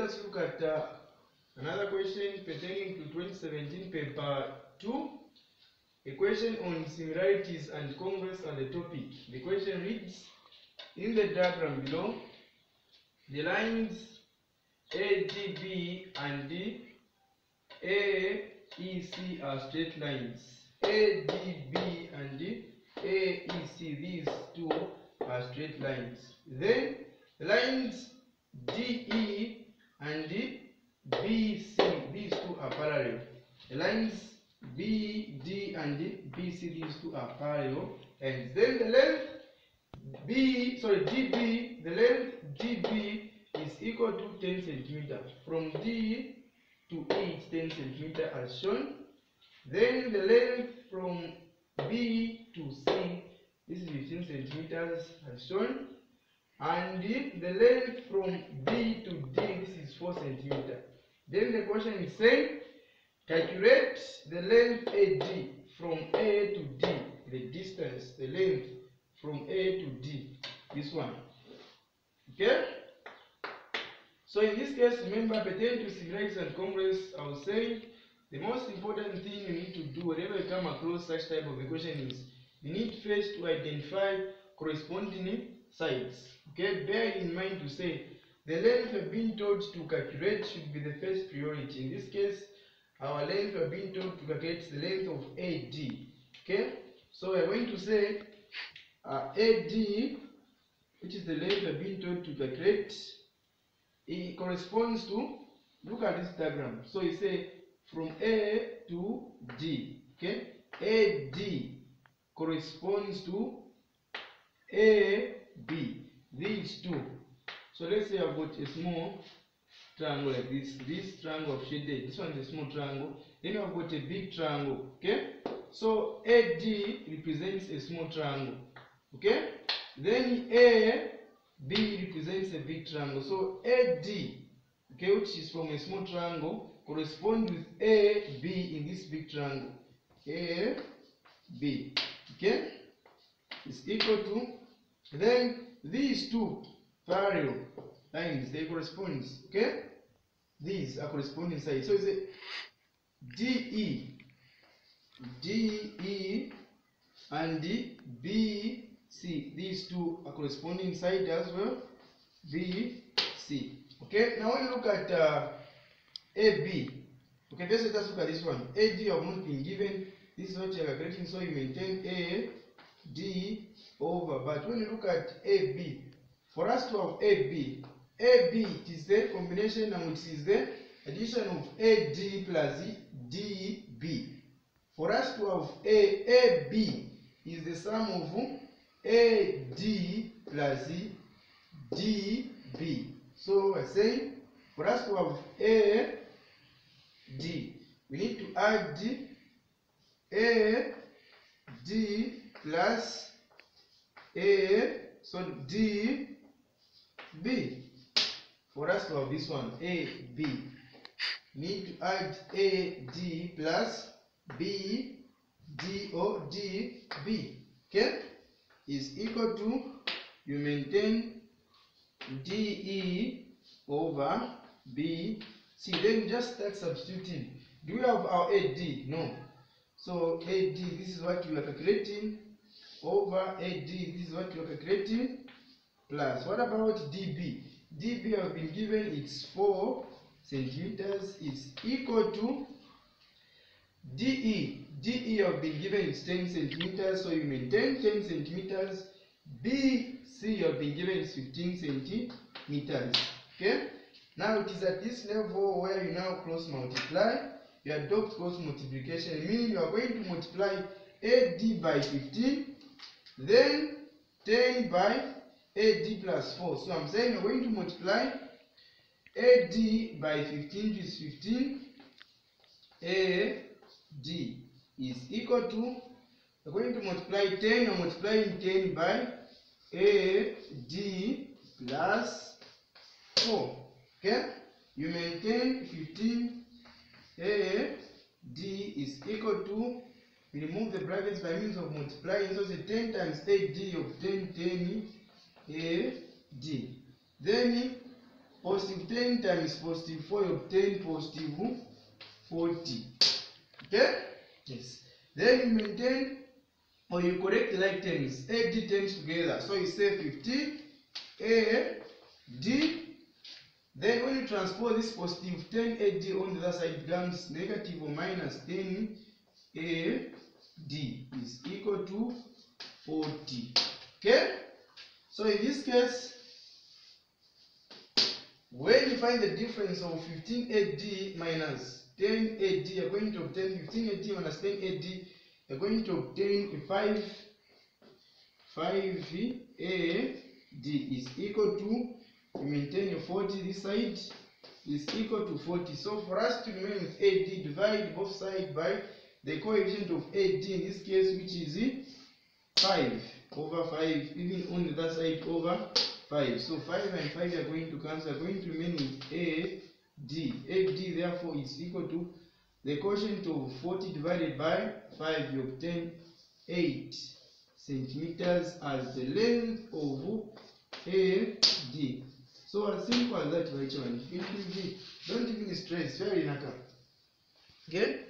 us look at uh, another question pertaining to 2017 paper 2. A question on similarities and congruence on the topic. The question reads, in the diagram below, the lines ADB and AEC are straight lines. ADB and AEC, these two are straight lines. Then the lines DE and BC, these two are parallel. The lines BD and BC, these two are parallel. And then the length B, sorry, DB, the length DB is equal to 10 centimeter. From D to E, it's 10 centimeter as shown. Then the length from B to C, this is 15 centimeters as shown. And the length from B to D, this is 4 centimeter. Then the question is saying, calculate the length AD from A to D, the distance, the length from A to D, this one. Okay? So in this case, remember, pertaining to similarities and congruence, I was saying the most important thing you need to do whenever you come across such type of equation is you need first to identify corresponding sides. Okay, bear in mind to say the length being told to calculate should be the first priority. In this case, our length we're being told to calculate the length of AD. Okay, so we're going to say uh, AD, which is the length we're being told to calculate, it corresponds to, look at this diagram. So you say from A to D. Okay, AD corresponds to AB, these two. So let's say I've got a small triangle like this. This triangle of shaded. This one is a small triangle. Then I've got a big triangle. Okay. So AD represents a small triangle. Okay. Then AB represents a big triangle. So AD, okay, which is from a small triangle, corresponds with AB in this big triangle. AB. Okay. Is equal to then these two parallel lines they correspond okay these are corresponding sides. So it's a DE DE and BC these two are corresponding side as well. BC okay? Now when you look at uh, AB okay let's just us look at this one. AD you have not been given. This is what you are calculating so you maintain A D over. But when you look at AB for us to have AB, AB it is the combination and which is the addition of AD plus DB. For us to have A, AB is the sum of AD plus DB. So we're saying for us to have AD, we need to add AD plus A, so D B. For us have this one, A, B, need to add A, D plus B, D, O, D, B. Okay? Is equal to, you maintain D, E over B, C. Then just start substituting. Do we have our AD? No. So AD, this is what you are calculating, over AD, this is what you are calculating, plus what about dB? dB have been given it's 4 centimeters is equal to DE. DE have been given it's 10 centimeters, so you maintain 10 centimeters. BC have been given it's 15 centimeters. Okay? Now it is at this level where you now cross multiply. You adopt cross multiplication, meaning you are going to multiply AD by 15, then 10 by AD plus 4. So I'm saying we're going to multiply AD by 15, which is 15. AD is equal to, we're going to multiply 10, I'm multiplying 10 by AD plus 4. Okay? You maintain 15 AD is equal to, remove the brackets by means of multiplying, so it's 10 times AD of 10, 10 AD. Then positive 10 times positive 4 you obtain positive 40 okay? Yes. Then you maintain or you correct like terms add terms together. So you say 50 a d. Then when you transpose this positive 10 ad on the other side becomes negative or minus 10 a d is equal to 40 okay so in this case when you find the difference of 15 ad minus 10 ad you're going to obtain 15 ad minus 10 ad you're going to obtain 5 5 a d is equal to we maintain a 40 this side is equal to 40 so for us to remain with ad divide both sides by the coefficient of ad in this case which is 5 over 5 even on the other side over 5 so 5 and 5 are going to cancel. Going to remain with a d. A d therefore is equal to the quotient of 40 divided by 5 you obtain 8 centimeters as the length of a d. So as simple as that children. Don't even stress. Very naka okay